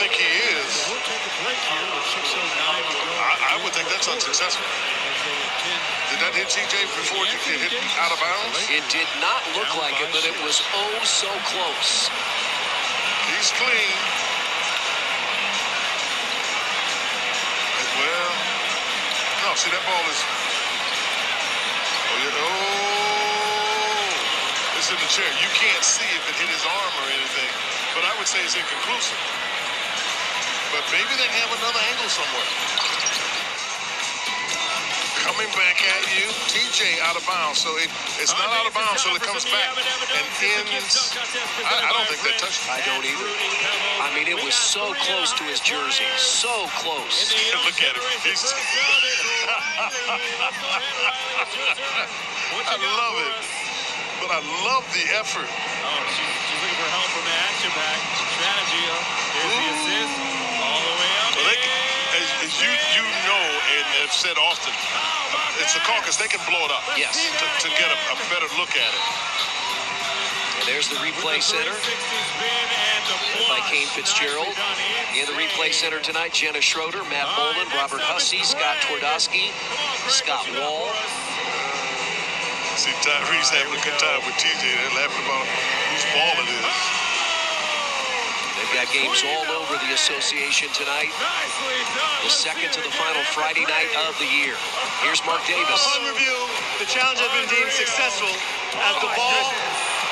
think he is. I, I would think that's unsuccessful. Did that hit TJ before it hit out of bounds? It did not look like it, but it was oh so close. He's clean. Well, no, see that ball is. Oh, yeah. Oh, it's in the chair. You can't see if it hit his arm or anything, but I would say it's inconclusive. Maybe they have another angle somewhere. Coming back at you, TJ out of bounds. So it, it's not out of bounds until it comes back and ends. I, I don't think that touched. I don't either. I mean, it was so close to his jersey. So close. Look at him. He's I love it. But I love the effort. Oh, she's, she's looking for help from the action back. Strategy. Here's the assist. All the way up. Well, they can, as, as you you know and have said often, it's the caucus. They can blow it up. Yes. To, to get a, a better look at it. And there's the replay center by Kane Fitzgerald. In the replay center tonight, Jenna Schroeder, Matt Boland, Robert Hussey, Scott Twardowski, Scott Wall. See, Tyrese having a good time with TJ. They're laughing about whose ball it is. They've got games all over the association tonight. The second to the final Friday night of the year. Here's Marc Davis. Upon review, the challenge has been deemed successful as the oh, ball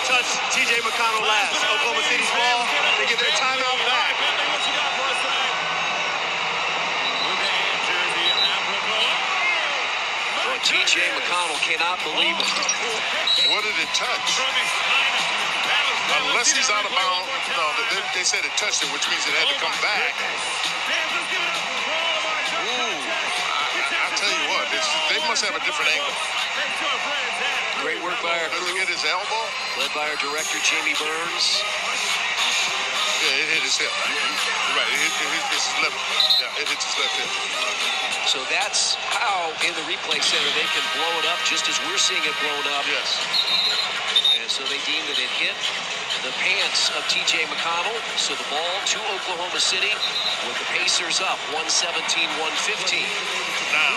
touched TJ McConnell last. Oklahoma City's ball, they get their timeout back. Boy, TJ McConnell cannot believe it. What did it touch? Unless he's out of bounds. No, they, they said it touched it, which means it had to come back. Ooh, I, I tell you what, they must have a different angle. Great work by our crew, he get his elbow? led by our director, Jamie Burns. Yeah, it hit his hip. Right, it hit, it hit his left. Yeah, it hits his left hip. So that's how, in the replay center, they can blow it up just as we're seeing it blown up. Yes. And so they deemed that it hit the pants of TJ McConnell. So the ball to Oklahoma City with the Pacers up 117 115. Now,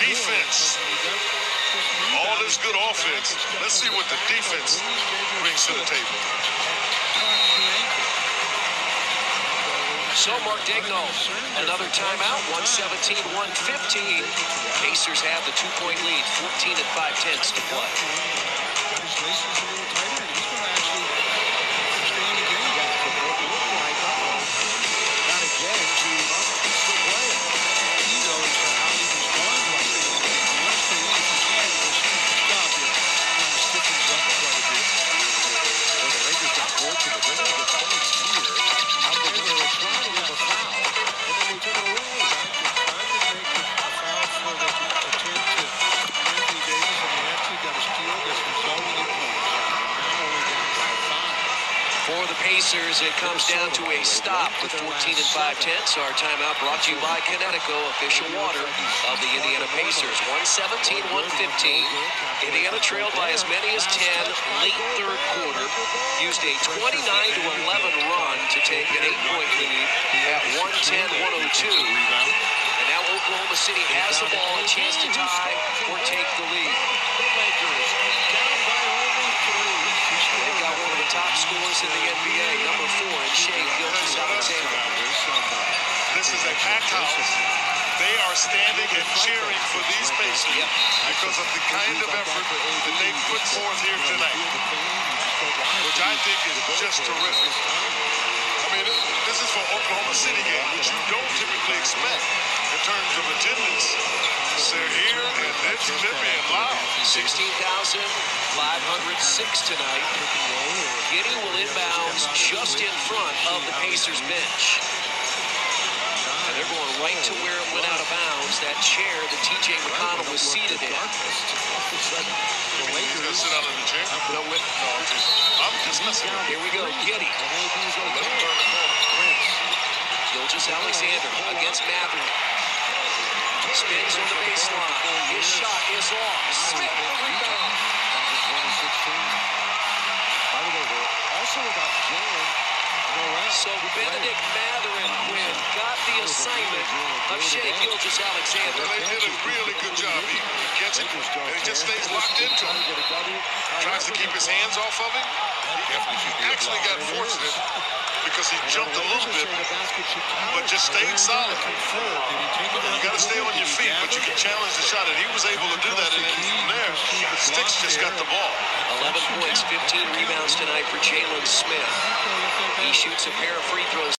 defense. All this good offense. Let's see what the defense brings to the table. So Mark Daigneault, another timeout, 117 115. Pacers have the two point lead, 14 and 5 tenths to play. For the Pacers, it comes down to a stop with 14 and 5 tenths. Our timeout brought to you by Connecticut, official water of the Indiana Pacers. 117 115. Indiana trailed by as many as 10 late third quarter. Used a 29 to 11 run to take an eight point lead at 110 102. And now Oklahoma City has the ball, a chance to tie or take the lead. They've got one of the top scorers in the NBA, number four, in Shea Gilgis Alexander. This is a packed house. They are standing and cheering for these Pacers because of the kind of effort that they put forth here tonight, which I think is just terrific. I mean, this is for Oklahoma City game, which you don't typically expect terms of attendance. They're here and they're being loud. 16,506 tonight. Giddey will inbounds just in front of the Pacers bench. And they're going right to where it went out of bounds, that chair that TJ McConnell was seated in. He's gonna sit down in the chair. No, with, I'm just messing with here we go, Giddey. Let him turn the corner. Gilgeous-Alexander against Mather. Spins on the baseline. His shot is off. Smith the rebound. By the way, we're also about Jalen Noel So Bennedict Mathurin Quinn got the assignment of Shea Gilgis Alexander. Well, they did a really good job. He gets it, and he just stays locked into him. Tries to keep his hands off of him. He actually got fortunate because he jumped a little bit, but just stayed solid. You got to stay on your feet, but you can challenge the shot, and he was able to do that. And then from there, the Stix just got the ball. 11 points, 15 rebounds tonight for Jalen Smith. He shoots a pair of free throws.